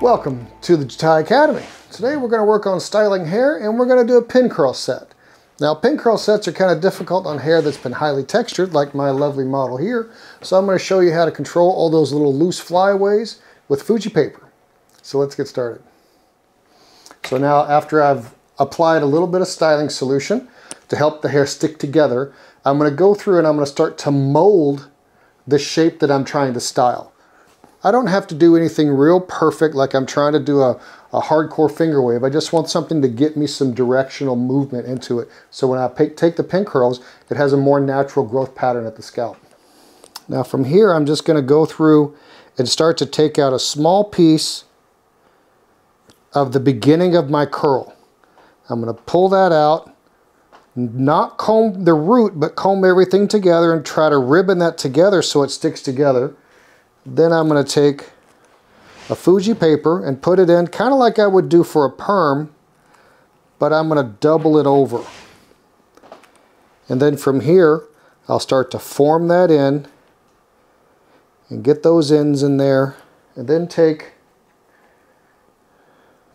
Welcome to the Jatai Academy. Today we're going to work on styling hair and we're going to do a pin curl set. Now pin curl sets are kind of difficult on hair that's been highly textured like my lovely model here. So I'm going to show you how to control all those little loose flyaways with Fuji paper. So let's get started. So now after I've applied a little bit of styling solution to help the hair stick together, I'm going to go through and I'm going to start to mold the shape that I'm trying to style. I don't have to do anything real perfect like I'm trying to do a, a hardcore finger wave. I just want something to get me some directional movement into it. So when I take the pin curls, it has a more natural growth pattern at the scalp. Now from here, I'm just going to go through and start to take out a small piece of the beginning of my curl. I'm going to pull that out, not comb the root, but comb everything together and try to ribbon that together so it sticks together. Then I'm going to take a Fuji paper and put it in kind of like I would do for a perm, but I'm going to double it over. And then from here, I'll start to form that in and get those ends in there and then take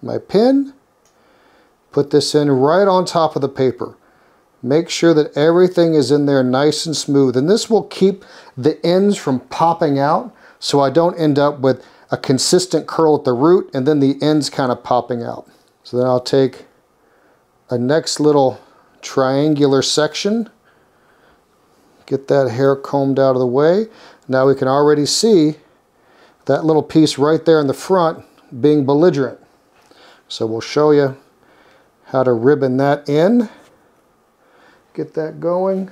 my pin, put this in right on top of the paper. Make sure that everything is in there nice and smooth. And this will keep the ends from popping out so I don't end up with a consistent curl at the root and then the ends kind of popping out. So then I'll take a next little triangular section, get that hair combed out of the way. Now we can already see that little piece right there in the front being belligerent. So we'll show you how to ribbon that in, get that going.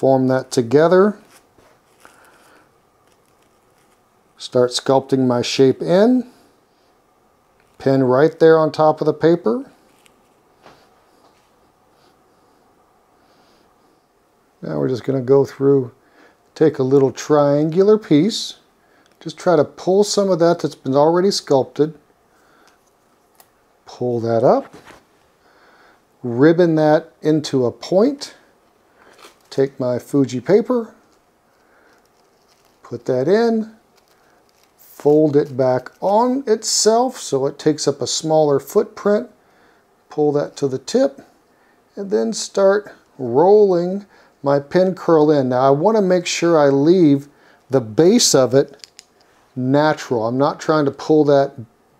Form that together. Start sculpting my shape in. Pin right there on top of the paper. Now we're just going to go through, take a little triangular piece. Just try to pull some of that that's been already sculpted. Pull that up. Ribbon that into a point take my Fuji paper, put that in, fold it back on itself so it takes up a smaller footprint, pull that to the tip, and then start rolling my pin curl in. Now I want to make sure I leave the base of it natural. I'm not trying to pull that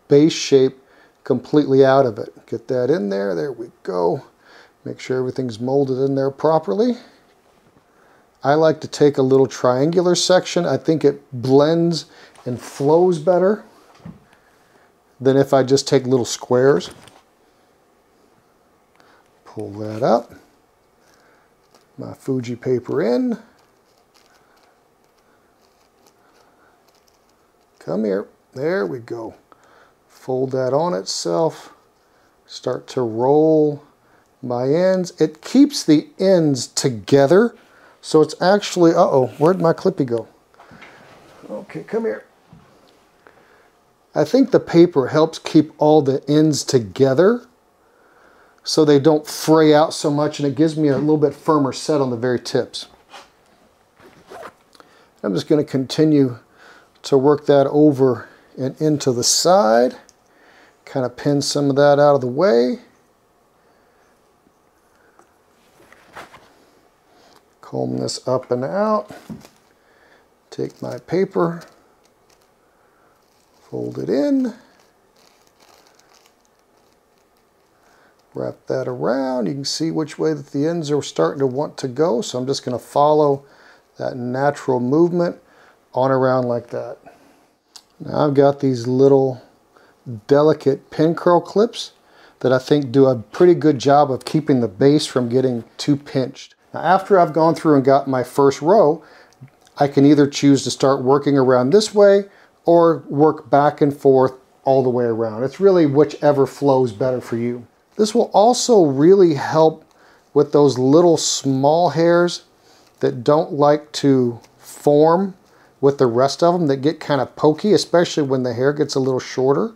base shape completely out of it. Get that in there, there we go. Make sure everything's molded in there properly. I like to take a little triangular section. I think it blends and flows better than if I just take little squares. Pull that up. My Fuji paper in. Come here. There we go. Fold that on itself. Start to roll my ends. It keeps the ends together so it's actually, uh-oh, where'd my clippy go? Okay, come here. I think the paper helps keep all the ends together so they don't fray out so much and it gives me a little bit firmer set on the very tips. I'm just going to continue to work that over and into the side. Kind of pin some of that out of the way. Comb this up and out, take my paper, fold it in, wrap that around. You can see which way that the ends are starting to want to go. So I'm just going to follow that natural movement on around like that. Now I've got these little delicate pin curl clips that I think do a pretty good job of keeping the base from getting too pinched. Now after I've gone through and got my first row, I can either choose to start working around this way or work back and forth all the way around. It's really whichever flows better for you. This will also really help with those little small hairs that don't like to form with the rest of them that get kind of pokey, especially when the hair gets a little shorter.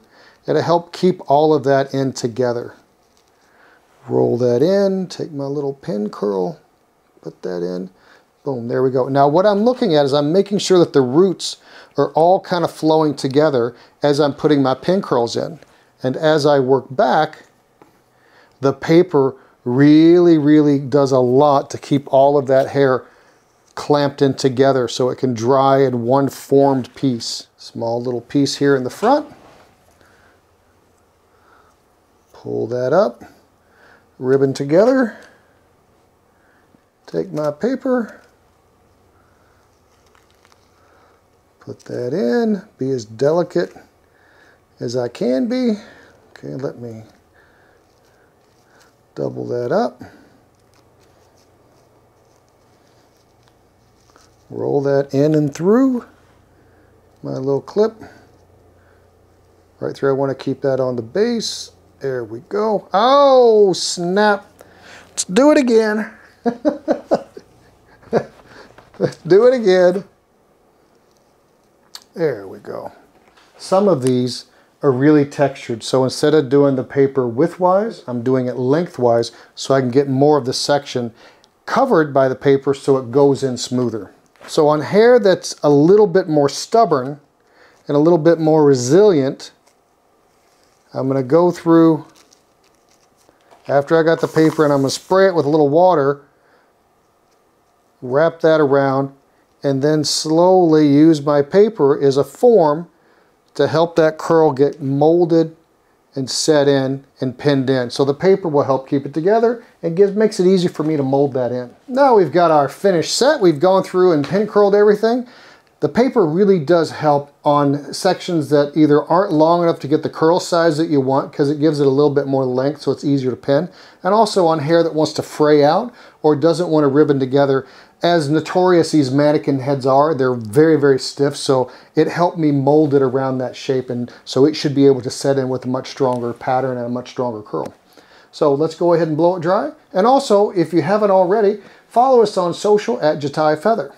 It'll help keep all of that in together. Roll that in, take my little pin curl, put that in. Boom, there we go. Now what I'm looking at is I'm making sure that the roots are all kind of flowing together as I'm putting my pin curls in. And as I work back, the paper really, really does a lot to keep all of that hair clamped in together so it can dry in one formed piece. Small little piece here in the front. Pull that up, ribbon together. Take my paper, put that in, be as delicate as I can be. Okay, let me double that up. Roll that in and through my little clip. Right through, I want to keep that on the base. There we go. Oh, snap. Let's do it again. do it again. There we go. Some of these are really textured. So instead of doing the paper widthwise, I'm doing it lengthwise so I can get more of the section covered by the paper so it goes in smoother. So on hair that's a little bit more stubborn and a little bit more resilient, I'm going to go through after I got the paper and I'm to spray it with a little water, wrap that around, and then slowly use my paper as a form to help that curl get molded and set in and pinned in. So the paper will help keep it together and gives, makes it easy for me to mold that in. Now we've got our finished set. We've gone through and pin curled everything. The paper really does help on sections that either aren't long enough to get the curl size that you want because it gives it a little bit more length so it's easier to pin. And also on hair that wants to fray out or doesn't want to ribbon together. As notorious these mannequin heads are, they're very, very stiff. So it helped me mold it around that shape. And so it should be able to set in with a much stronger pattern and a much stronger curl. So let's go ahead and blow it dry. And also, if you haven't already, follow us on social at Jatai Feather.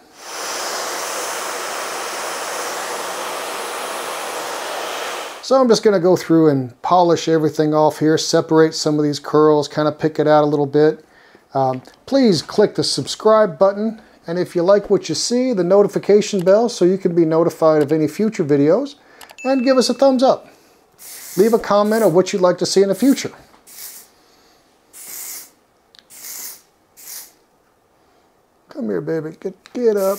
So I'm just going to go through and polish everything off here, separate some of these curls, kind of pick it out a little bit. Um, please click the subscribe button and if you like what you see, the notification bell so you can be notified of any future videos and give us a thumbs up. Leave a comment of what you'd like to see in the future. Come here, baby. Get, get up.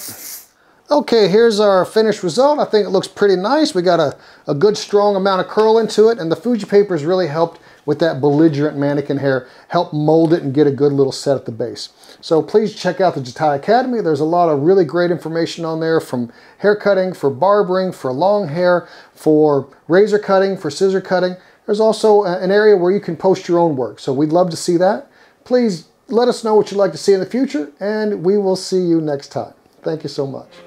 Okay, here's our finished result. I think it looks pretty nice. We got a, a good strong amount of curl into it and the Fuji paper has really helped with that belligerent mannequin hair, help mold it and get a good little set at the base. So please check out the Jatai Academy. There's a lot of really great information on there from hair cutting, for barbering, for long hair, for razor cutting, for scissor cutting. There's also an area where you can post your own work. So we'd love to see that. Please let us know what you'd like to see in the future and we will see you next time. Thank you so much.